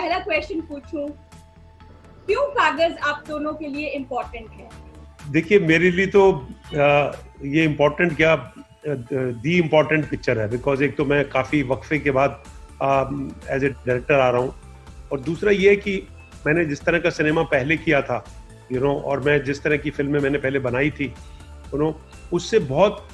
पूछूँ। क्यों कागज़ आप दोनों के लिए इम्पोर्टेंट है? देखिए मेरे लिए तो आ, ये इम्पोर्टेंट क्या दी इम्पोर्टेंट पिक्चर है। बिकॉज़ एक तो मैं काफ़ी वक्फे के बाद एज ए डायरेक्टर आ रहा हूँ। और दूसरा ये है कि मैंने जिस तरह का सिनेमा पहले किया था यू नो और मैं जिस तरह की फ़िल्में मैंने पहले बनाई थी यू नो उससे बहुत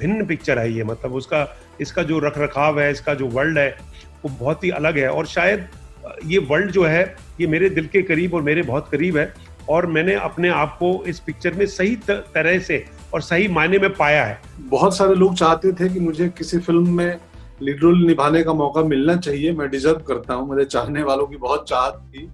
भिन्न पिक्चर है ये। मतलब उसका इसका जो रख रखाव है इसका जो वर्ल्ड है वो बहुत ही अलग है। और शायद ये वर्ल्ड जो है ये मेरे दिल के करीब और मेरे बहुत करीब है और मैंने अपने आप को इस पिक्चर में सही तरह से और सही मायने में पाया है। बहुत सारे लोग चाहते थे कि मुझे किसी फ़िल्म में लीड रोल निभाने का मौका मिलना चाहिए। मैं डिजर्व करता हूँ। मेरे चाहने वालों की बहुत चाहत थी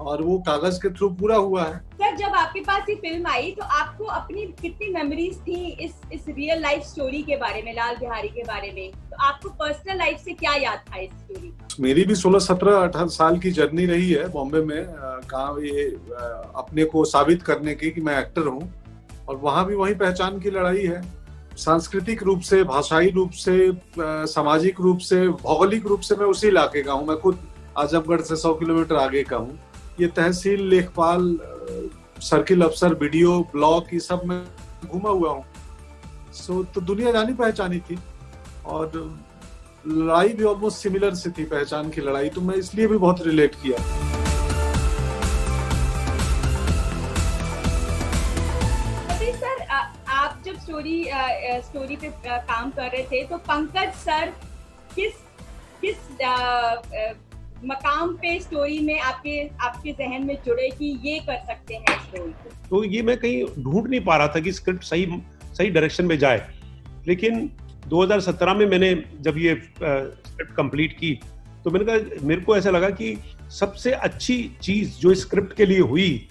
और वो कागज़ के थ्रू पूरा हुआ है। सर जब आपके पास ये फ़िल्म आई तो आपको अपनी कितनी मेमोरीज थी इस इस रियल लाइफ स्टोरी के बारे में लाल बिहारी के बारे में? तो आपको पर्सनल लाइफ से क्या याद था इस स्टोरी मेरी भी 16 17 18 साल की जर्नी रही है बॉम्बे में कहा ये अपने को साबित करने की कि मैं एक्टर हूँ और वहाँ भी वही पहचान की लड़ाई है। सांस्कृतिक रूप से, भाषाई रूप से सामाजिक रूप से, भौगोलिक रूप से मैं उसी इलाके का हूँ। मैं खुद आजमगढ़ से सौ किलोमीटर आगे का हूँ। ये तहसील, लेखपाल सर्किल अफसर, वीडियो ब्लॉक ये सब में घूमा हुआ हूँ। सो तो दुनिया जानी पहचानी थी और लड़ाई भी ऑलमोस्ट सिमिलर से थी पहचान की लड़ाई तो मैं इसलिए भी बहुत रिलेट किया। सर आप जब स्टोरी स्टोरी पे काम कर रहे थे तो पंकज सर किस किस मकाम पे स्टोरी में आपके आपके जहन में जुड़े कि ये कर सकते हैं स्टोरी तो ये मैं कहीं ढूंढ नहीं पा रहा था कि स्क्रिप्ट सही सही डायरेक्शन में जाए। लेकिन 2017 में मैंने जब ये स्क्रिप्ट कंप्लीट की तो मैंने कहा, मेरे को ऐसा लगा कि सबसे अच्छी चीज़ जो स्क्रिप्ट के लिए हुई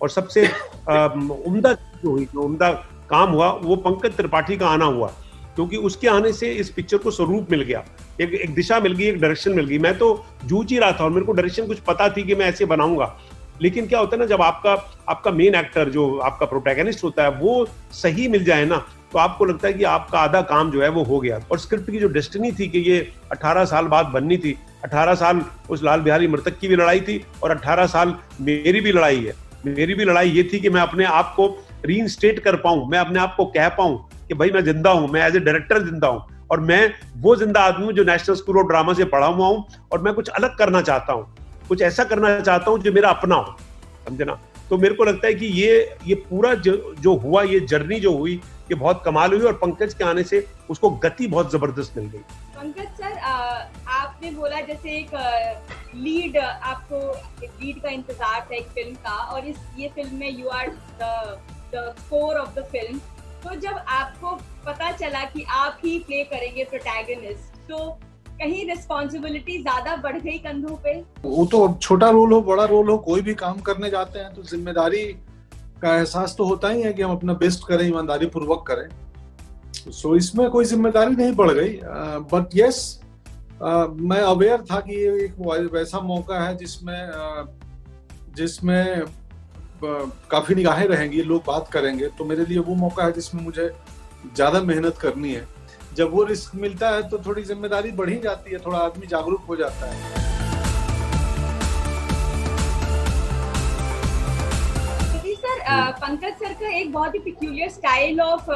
और सबसे उम्दा जो हुई, जो उम्दा काम हुआ, वो पंकज त्रिपाठी का आना हुआ। क्योंकि उसके आने से इस पिक्चर को स्वरूप मिल गया। एक एक दिशा मिल गई, एक डायरेक्शन मिल गई। मैं तो जूझ ही रहा था और मेरे को डायरेक्शन कुछ पता थी कि मैं ऐसे बनाऊँगा। लेकिन क्या होता है ना, जब आपका आपका मेन एक्टर जो आपका प्रोटैगनिस्ट होता है, वो सही मिल जाए ना तो आपको लगता है कि आपका आधा काम जो है वो हो गया। और स्क्रिप्ट की जो डेस्टिनी थी कि ये 18 साल बाद बननी थी 18 साल उस लाल बिहारी मृतक की भी लड़ाई थी और 18 साल मेरी भी लड़ाई है। मेरी भी लड़ाई ये थी कि मैं अपने आप को री कर पाऊँ मैं अपने आप को कह पाऊँ कि भाई मैं ज़िंदा हूँ मैं एज ए डायरेक्टर ज़िंदा हूँ और मैं वो ज़िंदा आदमी हूँ जो नेशनल स्कूल ऑफ़ ड्रामा से पढ़ा हुआ हूँ और मैं कुछ अलग करना चाहता हूँ कुछ ऐसा करना चाहता हूँ जो मेरा अपना हो समझे ना? तो मेरे को लगता है कि ये ये पूरा जो, जो हुआ ये जर्नी जो हुई ये बहुत कमाल हुई और पंकज के आने से उसको गति बहुत ज़बरदस्त मिल गई। पंकज सर आपने बोला जैसे एक लीड आपको एक लीड का इंतज़ार था एक फ़िल्म का और इस ये फ़िल्म में you are the core of the film तो जब आपको पता चला कि आप ही प्ले करेंगे प्रोटैगनिस्ट तो कहीं रिस्पॉन्सिबिलिटी ज़्यादा बढ़ गई कंधों पे? वो तो छोटा रोल हो बड़ा रोल हो कोई भी काम करने जाते हैं तो ज़िम्मेदारी का एहसास तो होता ही है कि हम अपना बेस्ट करें ईमानदारी पूर्वक करें। सो so, इसमें कोई ज़िम्मेदारी नहीं बढ़ गई। बट यस मैं अवेयर था कि ये एक वैसा मौका है जिसमें uh, जिसमें uh, काफ़ी निगाहें रहेंगी लोग बात करेंगे। तो मेरे लिए वो मौका है जिसमें मुझे ज़्यादा मेहनत करनी है। जब वो रिस्क मिलता है तो थोड़ी ज़िम्मेदारी बढ़ ही जाती है थोड़ा आदमी जागरूक हो जाता है। पंकज सर का एक बहुत ही पिक्यूलियर स्टाइल ऑफ़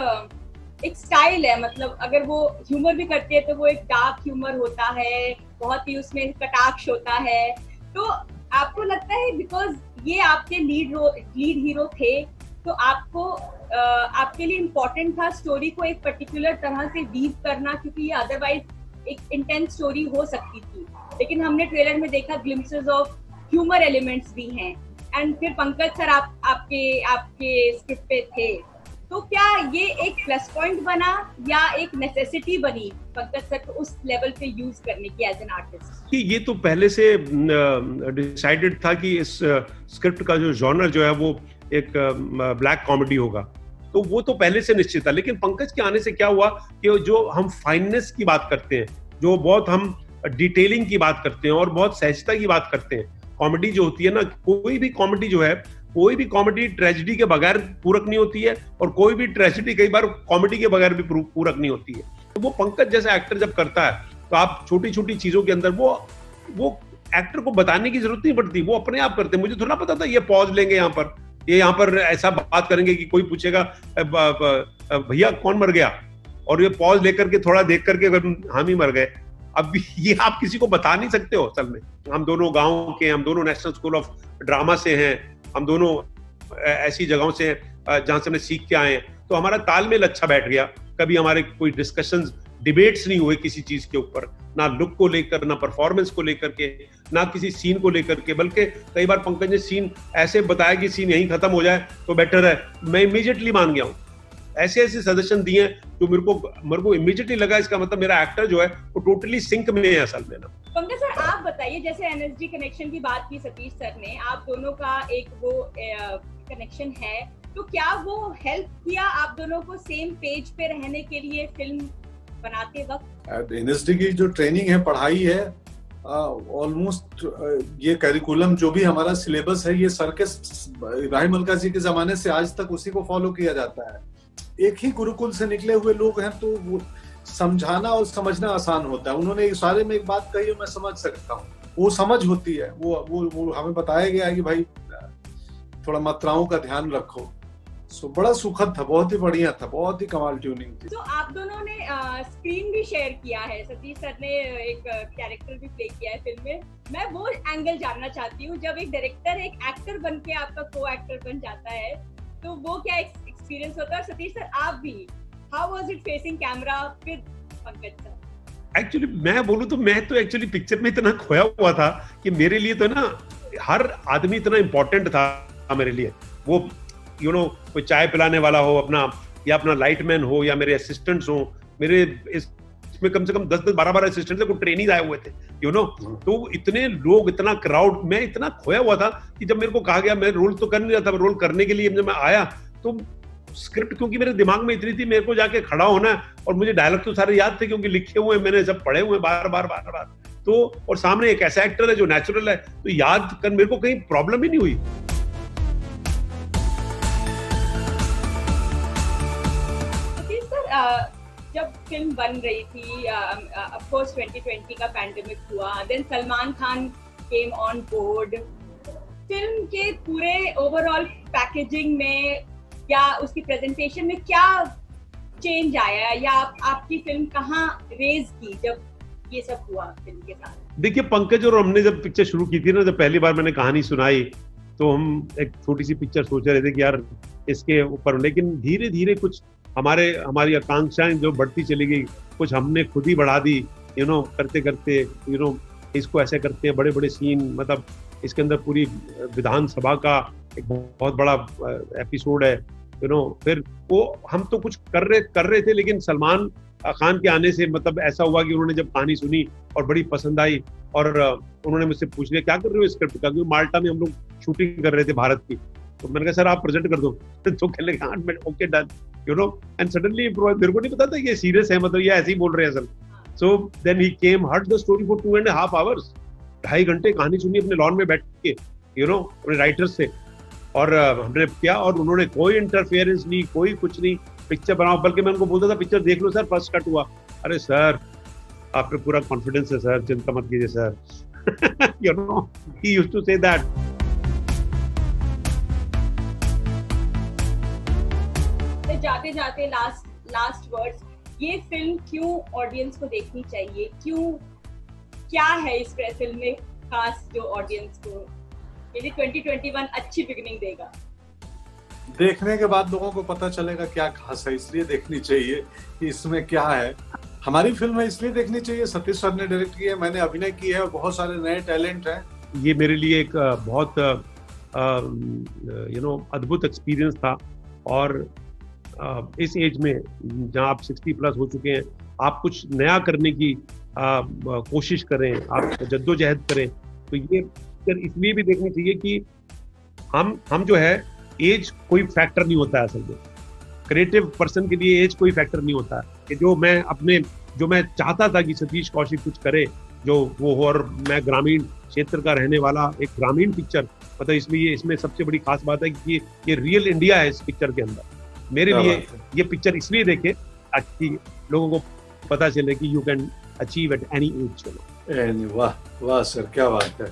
एक स्टाइल है मतलब अगर वो ह्यूमर भी करते हैं तो वो एक डार्क ह्यूमर होता है, बहुत ही उसमें कटाक्ष होता है। तो आपको लगता है बिकॉज़ ये आपके लीड लीड हीरो थे तो आपको आपके लिए इम्पोर्टेंट था स्टोरी को एक पर्टिकुलर तरह से वीव करना क्योंकि ये अदरवाइज़ एक इंटेंस स्टोरी हो सकती थी। लेकिन हमने ट्रेलर में देखा ग्लिम्सेस ऑफ़ ह्यूमर एलिमेंट्स भी हैं। एंड फिर पंकज सर आप, आपके आपके स्क्रिप्ट पे थे। तो क्या ये एक प्लस पॉइंट बना या एक नेसेसिटी बनी पंकज सर को उस लेवल पे यूज़ करने की एज एन आर्टिस्ट ये तो पहले से डिसाइडेड था कि इस स्क्रिप्ट का जो जॉनर जो है वो एक ब्लैक कॉमेडी होगा। तो वो तो पहले से निश्चित था, लेकिन पंकज के आने से क्या हुआ कि जो हम फाइननेस की बात करते हैं, जो बहुत हम डिटेलिंग की बात करते हैं और बहुत सहजता की बात करते हैं कॉमेडी जो होती है ना, कोई भी कॉमेडी जो है, कोई भी कॉमेडी ट्रेजिडी के बगैर पूरक नहीं होती है और कोई भी ट्रेजिडी कई बार कॉमेडी के बगैर भी पूरक नहीं होती है। तो वो पंकज जैसा एक्टर जब करता है तो आप छोटी छोटी चीज़ों के अंदर वो वो एक्टर को बताने की ज़रूरत नहीं पड़ती, वो अपने आप करते मुझे थोड़ा पता था, ये पॉज लेंगे यहाँ पर, ये यहाँ पर ऐसा बात करेंगे कि कोई पूछेगा भैया कौन मर गया? और ये पॉज लेकर के, थोड़ा देख करके अगर हम ही मर गए अब ये आप किसी को बता नहीं सकते हो असल में। हम दोनों गाँव के, हम दोनों नेशनल स्कूल ऑफ़ ड्रामा से हैं, हम दोनों ऐसी जगहों से जहाँ से हमने सीख के आए हैं। तो हमारा तालमेल अच्छा बैठ गया। कभी हमारे कोई डिस्कशंस डिबेट्स नहीं हुए किसी चीज़ के ऊपर। ना लुक को लेकर, ना परफॉर्मेंस को लेकर के, ना किसी सीन को लेकर के, बल्कि कई बार पंकज ने सीन ऐसे बताया कि सीन यहीं खत्म हो जाए तो बेटर है। मैं इमीजिएटली मान गया हूँ। ऐसे ऐसे सजेशन दिए जो मेरे को मेरे को इमीडिएटली लगा इसका मतलब मेरा एक्टर जो है वो टोटली सिंक में है असल में ना। पंकज सर आप बताइए जैसे एनएसडी कनेक्शन की बात की सतीश सर ने आप दोनों का एक वो कनेक्शन है तो क्या वो हेल्प किया आप दोनों को सेम पेज पे रहने के लिए फ़िल्म बनाते वक्त? एनएसडी की जो ट्रेनिंग है पढ़ाई है ऑलमोस्ट uh, uh, ये करिकुलम जो भी हमारा सिलेबस है ये सर के इब्राहिम अलका जी के जमाने से आज तक उसी को फॉलो किया जाता है। एक ही गुरुकुल से निकले हुए लोग हैं तो वो समझाना और समझना आसान होता है। उन्होंने सारे में एक बात कही मैं समझ सकता हूँ। वो समझ होती है। वो वो, वो हमें बताया गया है कि भाई थोड़ा मात्राओं का ध्यान रखो। सो बड़ा सुखद था बहुत ही बढ़िया था बहुत ही कमाल ट्यूनिंग थी। तो आप दोनों ने आ, स्क्रीन भी शेयर किया है। सतीश सर ने एक कैरेक्टर भी प्ले किया है फ़िल्म में। मैं वो एंगल जानना चाहती हूँ जब एक डायरेक्टर एक एक्टर बन के आपका को एक्टर बन जाता है तो वो क्या एक्सपीरियंस होता है। सतीश सर, आप भी। How was it facing camera with Pankaj sir. Actually मैं बोलूँ तो मैं तो एक्चुअली पिक्चर में इतना खोया हुआ था कि मेरे लिए तो ना हर आदमी इतना इम्पोर्टेंट था मेरे लिए। वो यू नो कोई चाय पिलाने वाला हो अपना, या अपना लाइटमैन हो, या मेरे असिस्टेंट्स हो। मेरे इस इसमें कम से कम दस दस बारह बारह असिस्टेंट को ट्रेनिंग आए हुए थे यू नो तो इतने लोग, इतना क्राउड मैं इतना खोया हुआ था कि जब मेरे को कहा गया, मैं रोल तो कर नहीं रहा था रोल करने के लिए जब मैं आया तो स्क्रिप्ट क्योंकि मेरे दिमाग में इतनी थी, मेरे को जाके खड़ा होना है और मुझे डायलॉग तो सारे याद थे क्योंकि लिखे हुए मैंने सब पढ़े हुए बार बार बार बार। तो और सामने एक ऐसा एक्टर है जो नेचुरल है तो याद कर, मेरे को कहीं प्रॉब्लम ही नहीं हुई। जब फ़िल्म बन रही थी ऑफ़ कोर्स 2020 का पैंडेमिक हुआ then Salman Khan came on board film के पूरे ओवरऑल पैकेजिंग में या उसकी प्रेजेंटेशन में क्या चेंज आया या आप, आपकी फ़िल्म कहाँ रेज की जब ये सब हुआ फ़िल्म के साथ? देखिए पंकज और हमने जब पिक्चर शुरू की थी ना जब पहली बार मैंने कहानी सुनाई तो हम एक छोटी सी पिक्चर सोच रहे थे कि यार इसके ऊपर लेकिन धीरे धीरे कुछ हमारे हमारी आकांक्षाएँ जो बढ़ती चली गई कुछ हमने खुद ही बढ़ा दी यू नो करते करते यू नो इसको ऐसे करते हैं बड़े बड़े सीन मतलब इसके अंदर पूरी विधानसभा का एक बहुत बड़ा एपिसोड है। यू नो फिर वो हम तो कुछ कर रहे कर रहे थे, लेकिन सलमान खान के आने से मतलब ऐसा हुआ कि उन्होंने जब कहानी सुनी और बड़ी पसंद आई और उन्होंने मुझसे पूछ लिया, क्या कर रहे हो स्क्रिप्ट का? क्योंकि माल्टा में हम लोग शूटिंग कर रहे थे भारत की। तो मैंने कहा, सर, आप प्रेजेंट कर दो। तो कहने लगे हाँ okay done you know and suddenly मेरे को नहीं पता था ये सीरियस है मतलब ये ऐसे ही बोल रहे हैं sir. So then he came heard the story for two and half hours ढाई घंटे कहानी सुनी अपने लॉन में बैठ के यू नो अपने राइटर्स से। और हमने किया और उन्होंने कोई इंटरफेरेंस नहीं, कोई कुछ नहीं पिक्चर बनाओ। बल्कि मैं उनको बोलता था पिक्चर देख लो सर फ़र्स्ट कट हुआ। अरे सर आप पे पूरा कॉन्फिडेंस है सर चिंता मत कीजिए sir you know he used to say that जाते जाते लास्ट लास्ट वर्ड्स ये फ़िल्म क्यों ऑडियंस को देखनी चाहिए? क्यों, क्या है इस फ़िल्म में खास जो ऑडियंस को यदि 2021 अच्छी बिगनिंग देगा। देखने के बाद लोगों को पता चलेगा क्या खास है इसलिए देखनी चाहिए कि इसमें क्या है। हमारी फ़िल्म है इसलिए देखनी चाहिए। सतीश सर ने डायरेक्ट किया है मैंने अभिनय किया है बहुत सारे नए टैलेंट हैं। ये मेरे लिए एक बहुत यू नो अद्भुत एक्सपीरियंस था। और इस एज में जहाँ आप सिक्सटी प्लस हो चुके हैं आप कुछ नया करने की कोशिश करें आप जद्दोजहद करें तो ये इसलिए भी देखनी चाहिए कि हम हम जो है एज कोई फैक्टर नहीं होता है असल में। क्रिएटिव पर्सन के लिए एज कोई फैक्टर नहीं होता कि जो मैं अपने जो मैं चाहता था कि सतीश कौशिक कुछ करे जो वो हो और मैं ग्रामीण क्षेत्र का रहने वाला एक ग्रामीण पिक्चर मतलब इसमें ये इसमें सबसे बड़ी खास बात है कि ये ये रियल इंडिया है इस पिक्चर के अंदर। मेरे लिए ये पिक्चर इसलिए देखे ताकि लोगों को पता चले कि you can achieve at any age चलो वाह वाह सर क्या बात है।